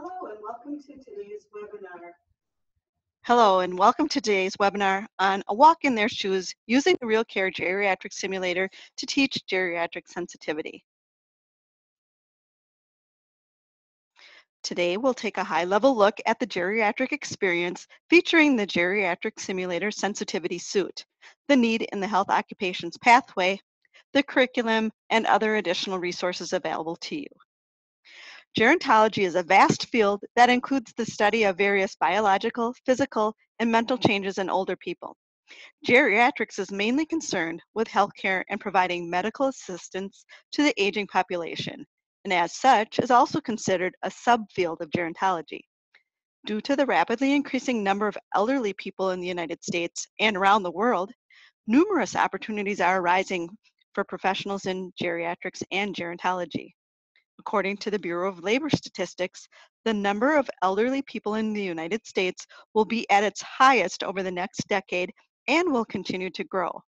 Hello and welcome to today's webinar. Hello and welcome to today's webinar on a walk in their shoes using the Real Care Geriatric Simulator to teach geriatric sensitivity. Today we'll take a high-level look at the geriatric experience featuring the Geriatric Simulator Sensitivity Suit, the need in the health occupations pathway, the curriculum, and other additional resources available to you. Gerontology is a vast field that includes the study of various biological, physical, and mental changes in older people. Geriatrics is mainly concerned with healthcare and providing medical assistance to the aging population, and as such is also considered a subfield of gerontology. Due to the rapidly increasing number of elderly people in the United States and around the world, numerous opportunities are arising for professionals in geriatrics and gerontology. According to the Bureau of Labor Statistics, the number of elderly people in the United States will be at its highest over the next decade and will continue to grow.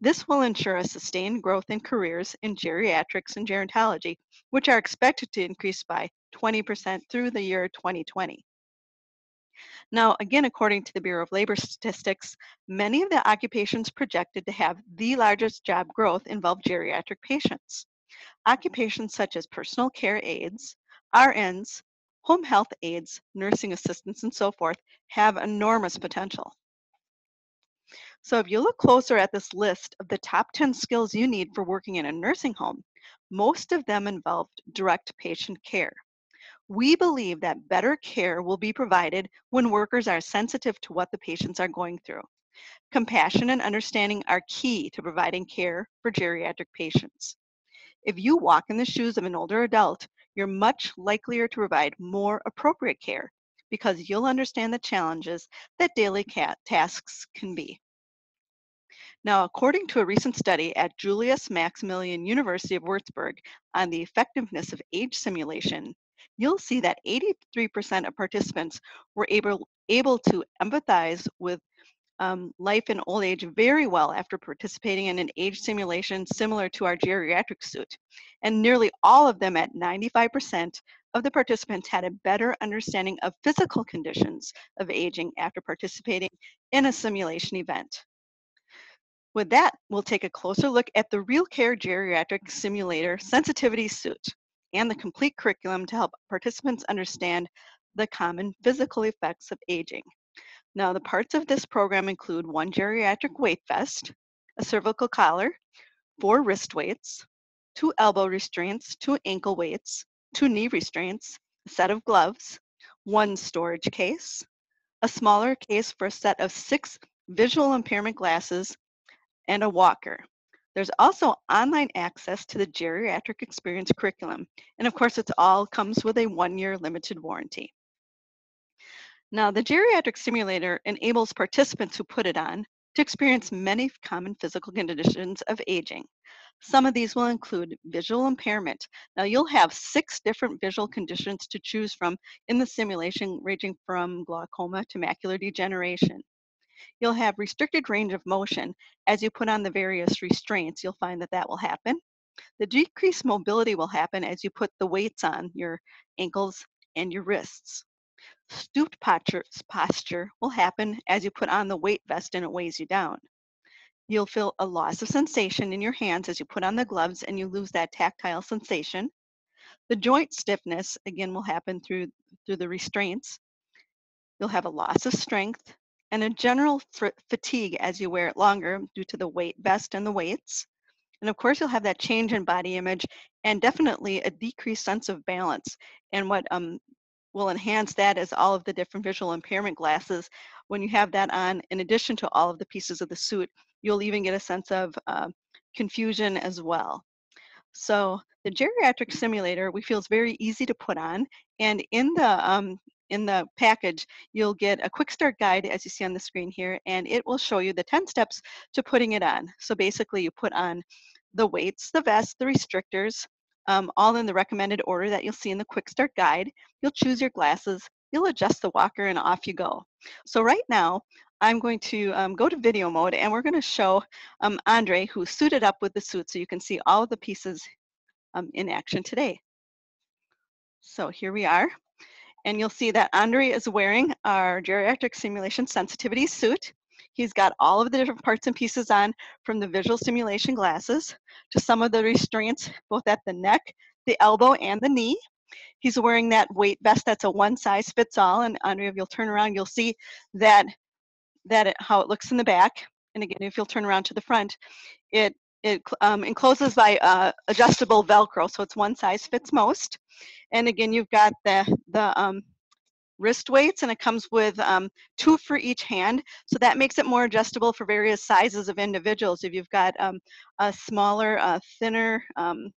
This will ensure a sustained growth in careers in geriatrics and gerontology, which are expected to increase by 20% through the year 2020. Now, again, according to the Bureau of Labor Statistics, many of the occupations projected to have the largest job growth involve geriatric patients. Occupations such as personal care aides, RNs, home health aides, nursing assistants, and so forth have enormous potential. So if you look closer at this list of the top 10 skills you need for working in a nursing home, most of them involve direct patient care. We believe that better care will be provided when workers are sensitive to what the patients are going through. Compassion and understanding are key to providing care for geriatric patients. If you walk in the shoes of an older adult, you're much likelier to provide more appropriate care because you'll understand the challenges that daily tasks can be. Now, according to a recent study at Julius Maximilian University of Würzburg on the effectiveness of age simulation, you'll see that 83% of participants were able, able to empathize with um, life in old age very well after participating in an age simulation similar to our geriatric suit. And nearly all of them at 95% of the participants had a better understanding of physical conditions of aging after participating in a simulation event. With that, we'll take a closer look at the Real Care Geriatric Simulator Sensitivity Suit and the complete curriculum to help participants understand the common physical effects of aging. Now, the parts of this program include one geriatric weight vest, a cervical collar, four wrist weights, two elbow restraints, two ankle weights, two knee restraints, a set of gloves, one storage case, a smaller case for a set of six visual impairment glasses, and a walker. There's also online access to the Geriatric Experience curriculum. And of course, it all comes with a one-year limited warranty. Now, the geriatric simulator enables participants who put it on to experience many common physical conditions of aging. Some of these will include visual impairment. Now, you'll have six different visual conditions to choose from in the simulation, ranging from glaucoma to macular degeneration. You'll have restricted range of motion. As you put on the various restraints, you'll find that that will happen. The decreased mobility will happen as you put the weights on your ankles and your wrists. Stooped posture, will happen as you put on the weight vest and it weighs you down. You'll feel a loss of sensation in your hands as you put on the gloves and you lose that tactile sensation. The joint stiffness, again, will happen through, through the restraints. You'll have a loss of strength and a general fatigue as you wear it longer due to the weight vest and the weights. And of course, you'll have that change in body image and definitely a decreased sense of balance. And what um, will enhance that as all of the different visual impairment glasses. When you have that on, in addition to all of the pieces of the suit, you'll even get a sense of uh, confusion as well. So the geriatric simulator we feel is very easy to put on, and in the um, in the package, you'll get a quick start guide as you see on the screen here, and it will show you the 10 steps to putting it on. So basically you put on the weights, the vest, the restrictors, um, all in the recommended order that you'll see in the quick start guide. You'll choose your glasses, you'll adjust the walker and off you go. So right now, I'm going to um, go to video mode and we're going to show um, Andre who suited up with the suit so you can see all of the pieces um, in action today. So here we are. And you'll see that Andre is wearing our geriatric simulation sensitivity suit. He's got all of the different parts and pieces on from the visual stimulation glasses to some of the restraints both at the neck, the elbow, and the knee. He's wearing that weight vest that's a one size fits all. And Andre, if you'll turn around, you'll see that, that it, how it looks in the back. And again, if you'll turn around to the front, it, it um, encloses by uh, adjustable Velcro. So it's one size fits most. And again, you've got the, the um, wrist weights and it comes with um, two for each hand. So that makes it more adjustable for various sizes of individuals. If you've got um, a smaller, uh, thinner, um,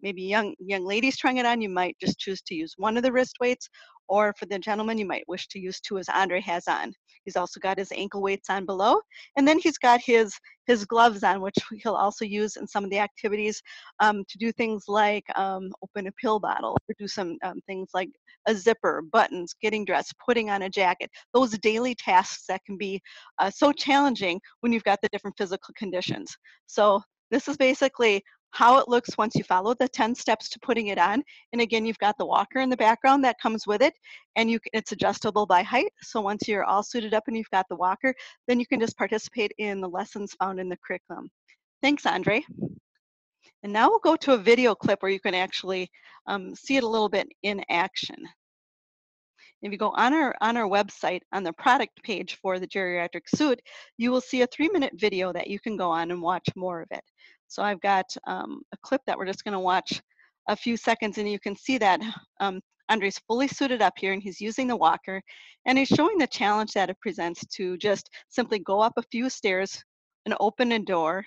maybe young young ladies trying it on, you might just choose to use one of the wrist weights, or for the gentleman, you might wish to use two as Andre has on. He's also got his ankle weights on below, and then he's got his his gloves on, which he'll also use in some of the activities um, to do things like um, open a pill bottle, or do some um, things like a zipper, buttons, getting dressed, putting on a jacket. Those daily tasks that can be uh, so challenging when you've got the different physical conditions. So this is basically how it looks once you follow the 10 steps to putting it on. And again, you've got the walker in the background that comes with it and you can it's adjustable by height. So once you're all suited up and you've got the walker, then you can just participate in the lessons found in the curriculum. Thanks, Andre. And now we'll go to a video clip where you can actually um, see it a little bit in action. If you go on our, on our website, on the product page for the geriatric suit, you will see a three minute video that you can go on and watch more of it. So I've got um, a clip that we're just gonna watch a few seconds and you can see that um, Andre's fully suited up here and he's using the walker and he's showing the challenge that it presents to just simply go up a few stairs and open a door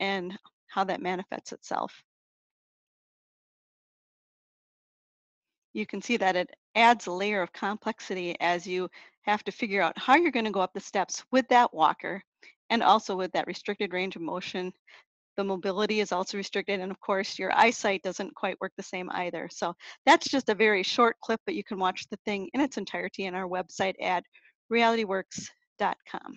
and how that manifests itself. You can see that it adds a layer of complexity as you have to figure out how you're going to go up the steps with that walker and also with that restricted range of motion the mobility is also restricted. And of course, your eyesight doesn't quite work the same either. So that's just a very short clip, but you can watch the thing in its entirety on our website at realityworks.com.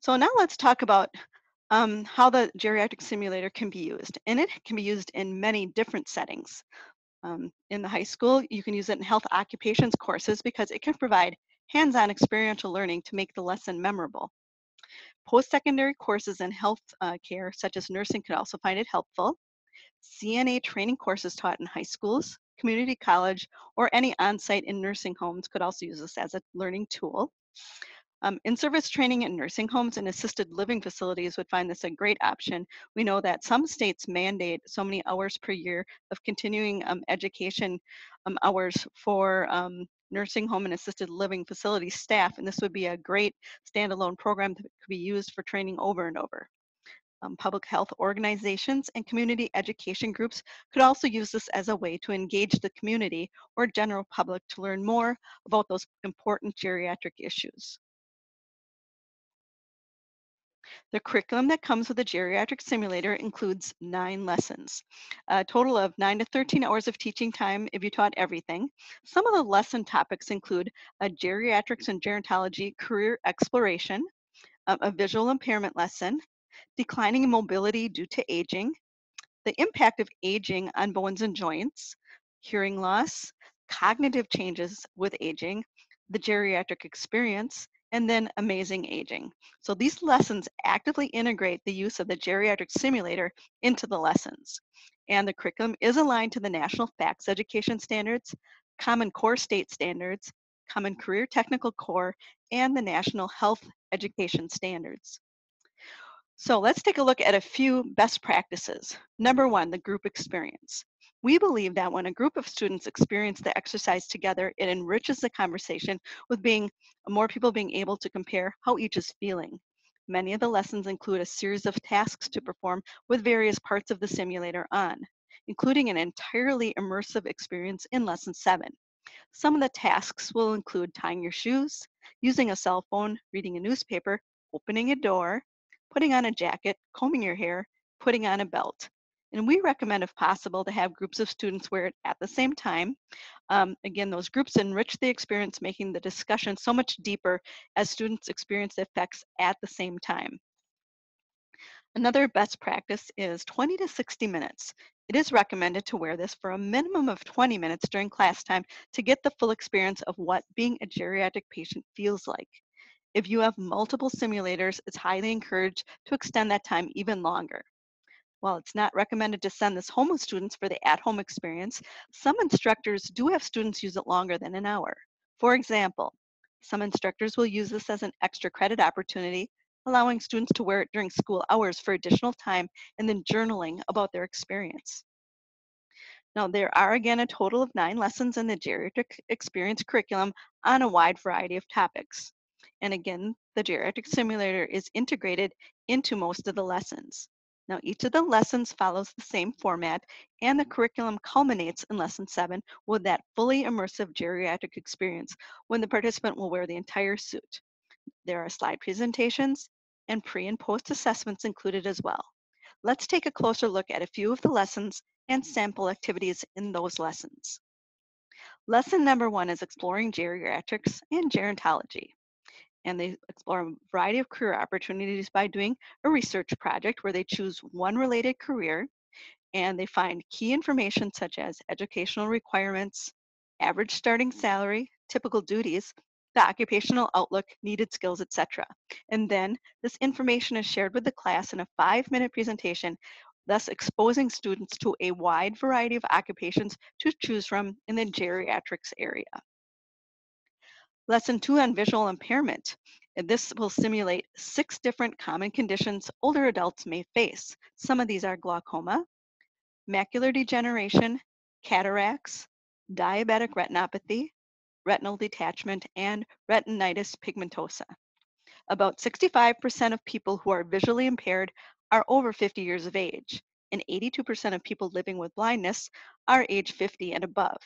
So now let's talk about um, how the geriatric simulator can be used. And it can be used in many different settings. Um, in the high school, you can use it in health occupations courses because it can provide hands-on experiential learning to make the lesson memorable. Post-secondary courses in health uh, care, such as nursing, could also find it helpful. CNA training courses taught in high schools, community college, or any on-site in nursing homes could also use this as a learning tool. Um, in-service training in nursing homes and assisted living facilities would find this a great option. We know that some states mandate so many hours per year of continuing um, education um, hours for um, nursing home and assisted living facility staff, and this would be a great standalone program that could be used for training over and over. Um, public health organizations and community education groups could also use this as a way to engage the community or general public to learn more about those important geriatric issues. The curriculum that comes with the geriatric simulator includes nine lessons, a total of nine to 13 hours of teaching time if you taught everything. Some of the lesson topics include a geriatrics and gerontology career exploration, a visual impairment lesson, declining mobility due to aging, the impact of aging on bones and joints, hearing loss, cognitive changes with aging, the geriatric experience, and then amazing aging. So these lessons actively integrate the use of the geriatric simulator into the lessons. And the curriculum is aligned to the National FACS Education Standards, Common Core State Standards, Common Career Technical Core, and the National Health Education Standards. So let's take a look at a few best practices. Number one, the group experience. We believe that when a group of students experience the exercise together, it enriches the conversation with being more people being able to compare how each is feeling. Many of the lessons include a series of tasks to perform with various parts of the simulator on, including an entirely immersive experience in lesson seven. Some of the tasks will include tying your shoes, using a cell phone, reading a newspaper, opening a door, putting on a jacket, combing your hair, putting on a belt. And we recommend, if possible, to have groups of students wear it at the same time. Um, again, those groups enrich the experience, making the discussion so much deeper as students experience the effects at the same time. Another best practice is 20 to 60 minutes. It is recommended to wear this for a minimum of 20 minutes during class time to get the full experience of what being a geriatric patient feels like. If you have multiple simulators, it's highly encouraged to extend that time even longer. While it's not recommended to send this home with students for the at-home experience, some instructors do have students use it longer than an hour. For example, some instructors will use this as an extra credit opportunity, allowing students to wear it during school hours for additional time and then journaling about their experience. Now, there are again a total of nine lessons in the geriatric experience curriculum on a wide variety of topics. And again, the geriatric simulator is integrated into most of the lessons. Now, each of the lessons follows the same format, and the curriculum culminates in lesson seven with that fully immersive geriatric experience when the participant will wear the entire suit. There are slide presentations and pre and post assessments included as well. Let's take a closer look at a few of the lessons and sample activities in those lessons. Lesson number one is exploring geriatrics and gerontology and they explore a variety of career opportunities by doing a research project where they choose one related career and they find key information such as educational requirements, average starting salary, typical duties, the occupational outlook, needed skills, etc. And then this information is shared with the class in a five minute presentation, thus exposing students to a wide variety of occupations to choose from in the geriatrics area. Lesson two on visual impairment. And this will simulate six different common conditions older adults may face. Some of these are glaucoma, macular degeneration, cataracts, diabetic retinopathy, retinal detachment, and retinitis pigmentosa. About 65% of people who are visually impaired are over 50 years of age, and 82% of people living with blindness are age 50 and above.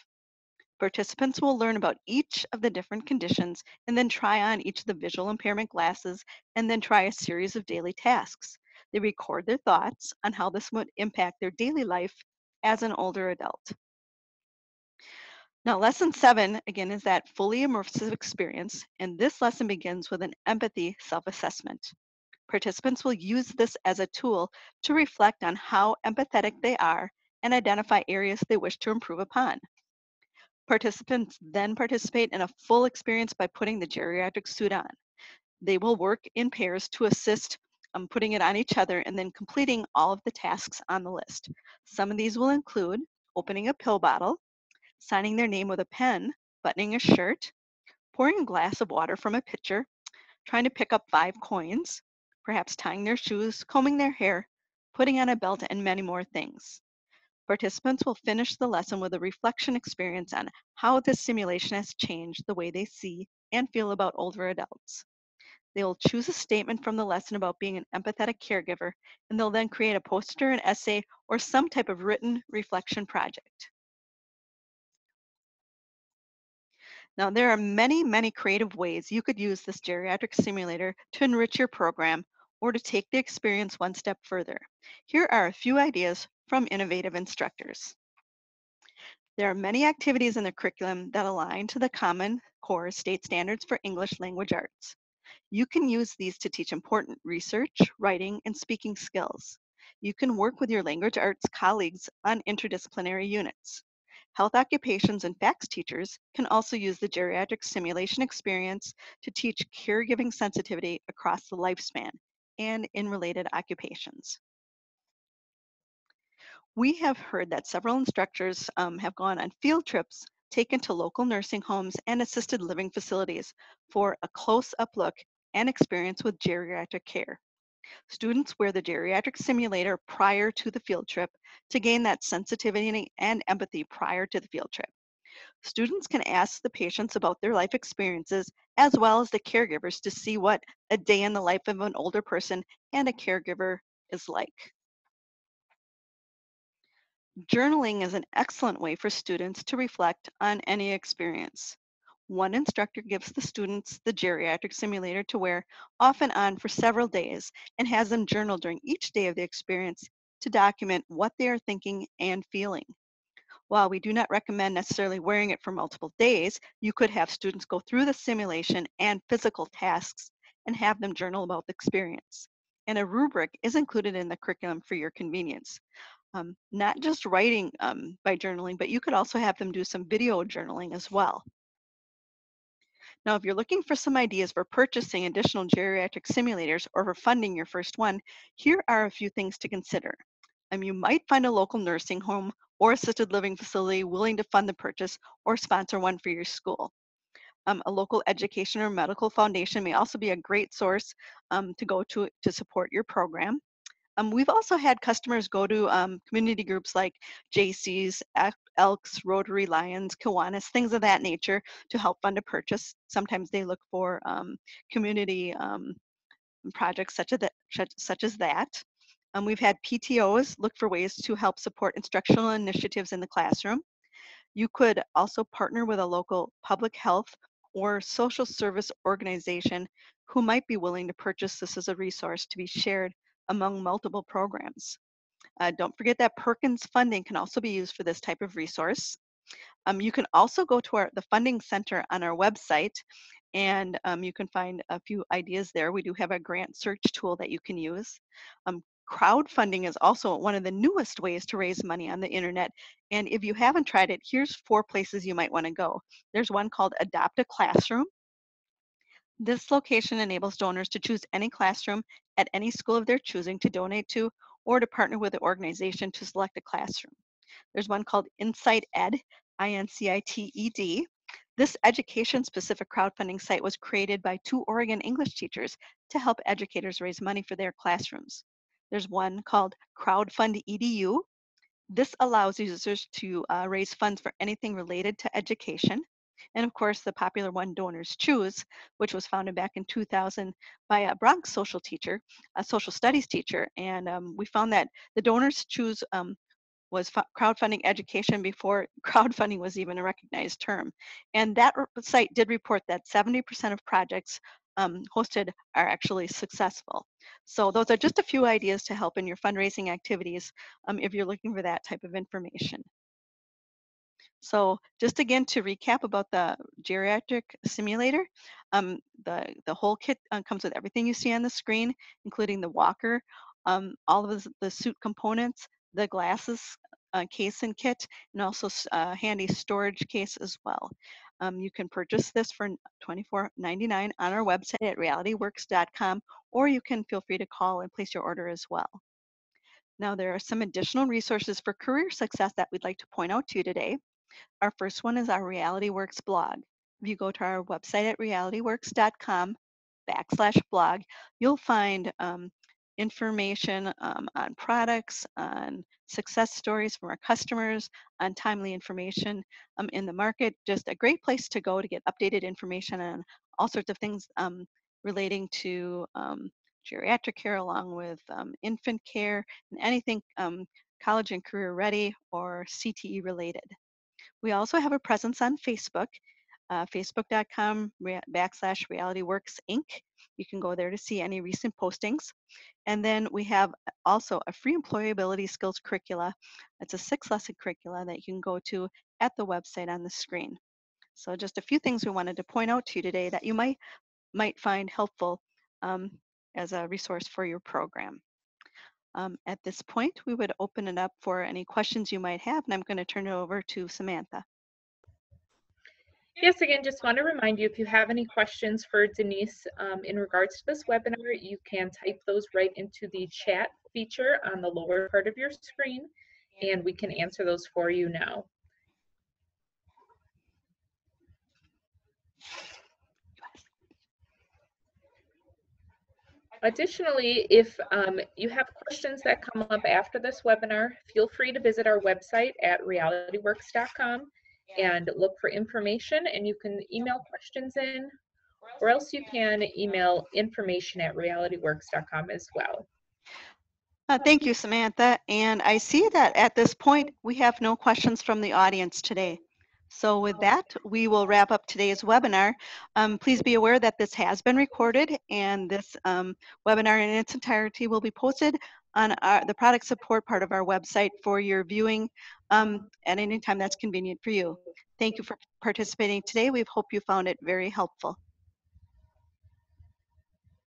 Participants will learn about each of the different conditions and then try on each of the visual impairment glasses and then try a series of daily tasks. They record their thoughts on how this would impact their daily life as an older adult. Now, lesson seven, again, is that fully immersive experience, and this lesson begins with an empathy self-assessment. Participants will use this as a tool to reflect on how empathetic they are and identify areas they wish to improve upon. Participants then participate in a full experience by putting the geriatric suit on. They will work in pairs to assist um, putting it on each other and then completing all of the tasks on the list. Some of these will include opening a pill bottle, signing their name with a pen, buttoning a shirt, pouring a glass of water from a pitcher, trying to pick up five coins, perhaps tying their shoes, combing their hair, putting on a belt, and many more things. Participants will finish the lesson with a reflection experience on how this simulation has changed the way they see and feel about older adults. They will choose a statement from the lesson about being an empathetic caregiver, and they'll then create a poster, an essay, or some type of written reflection project. Now, there are many, many creative ways you could use this geriatric simulator to enrich your program or to take the experience one step further. Here are a few ideas from innovative instructors. There are many activities in the curriculum that align to the Common Core state standards for English language arts. You can use these to teach important research, writing, and speaking skills. You can work with your language arts colleagues on interdisciplinary units. Health occupations and FACS teachers can also use the geriatric simulation experience to teach caregiving sensitivity across the lifespan and in related occupations. We have heard that several instructors um, have gone on field trips taken to local nursing homes and assisted living facilities for a close-up look and experience with geriatric care. Students wear the geriatric simulator prior to the field trip to gain that sensitivity and empathy prior to the field trip. Students can ask the patients about their life experiences as well as the caregivers to see what a day in the life of an older person and a caregiver is like. Journaling is an excellent way for students to reflect on any experience. One instructor gives the students the geriatric simulator to wear off and on for several days and has them journal during each day of the experience to document what they are thinking and feeling. While we do not recommend necessarily wearing it for multiple days, you could have students go through the simulation and physical tasks and have them journal about the experience. and a rubric is included in the curriculum for your convenience. Um, not just writing um, by journaling, but you could also have them do some video journaling as well. Now, if you're looking for some ideas for purchasing additional geriatric simulators or for funding your first one, here are a few things to consider. Um, you might find a local nursing home or assisted living facility willing to fund the purchase or sponsor one for your school. Um, a local education or medical foundation may also be a great source um, to go to to support your program. Um, we've also had customers go to um, community groups like Jaycees, Elks, Rotary Lions, Kiwanis, things of that nature to help fund a purchase. Sometimes they look for um, community um, projects such as that. Such as that. Um, we've had PTOs look for ways to help support instructional initiatives in the classroom. You could also partner with a local public health or social service organization who might be willing to purchase this as a resource to be shared among multiple programs. Uh, don't forget that Perkins funding can also be used for this type of resource. Um, you can also go to our, the funding center on our website and um, you can find a few ideas there. We do have a grant search tool that you can use. Um, crowdfunding is also one of the newest ways to raise money on the internet. And if you haven't tried it, here's four places you might want to go. There's one called Adopt a Classroom. This location enables donors to choose any classroom at any school of their choosing to donate to or to partner with the organization to select a classroom. There's one called Incite Ed, I-N-C-I-T-E-D. This education-specific crowdfunding site was created by two Oregon English teachers to help educators raise money for their classrooms. There's one called Crowdfund EDU. This allows users to uh, raise funds for anything related to education. And of course, the popular one, Donors Choose, which was founded back in 2000 by a Bronx social teacher, a social studies teacher. And um, we found that the Donors Choose um, was crowdfunding education before crowdfunding was even a recognized term. And that site did report that 70% of projects um, hosted are actually successful. So those are just a few ideas to help in your fundraising activities um, if you're looking for that type of information. So just again to recap about the geriatric simulator, um, the, the whole kit uh, comes with everything you see on the screen, including the walker, um, all of the, suit components, the glasses uh, case and kit, and also a uh, handy storage case as well. Um, you can purchase this for $24.99 on our website at realityworks.com, or you can feel free to call and place your order as well. Now, there are some additional resources for career success that we'd like to point out to you today. Our first one is our RealityWorks blog. If you go to our website at realityworks.com backslash blog, you'll find um, information um, on products, on success stories from our customers, on timely information um, in the market. Just a great place to go to get updated information on all sorts of things um, relating to um, geriatric care along with um, infant care and anything um, college and career ready or CTE related. We also have a presence on Facebook, uh, facebook.com backslash realityworks inc. You can go there to see any recent postings. And then we have also a free employability skills curricula. It's a six lesson curricula that you can go to at the website on the screen. So just a few things we wanted to point out to you today that you might, might find helpful um, as a resource for your program. Um, at this point, we would open it up for any questions you might have, and I'm going to turn it over to Samantha. Yes, again, just want to remind you if you have any questions for Denise um, in regards to this webinar, you can type those right into the chat feature on the lower part of your screen, and we can answer those for you now. Additionally, if um, you have questions that come up after this webinar, feel free to visit our website at realityworks.com and look for information and you can email questions in or else you can email information at realityworks.com as well. Uh, thank you, Samantha. And I see that at this point, we have no questions from the audience today. So with that, we will wrap up today's webinar. Um, please be aware that this has been recorded and this um, webinar in its entirety will be posted on our, the product support part of our website for your viewing um, at any time that's convenient for you. Thank you for participating today. We hope you found it very helpful.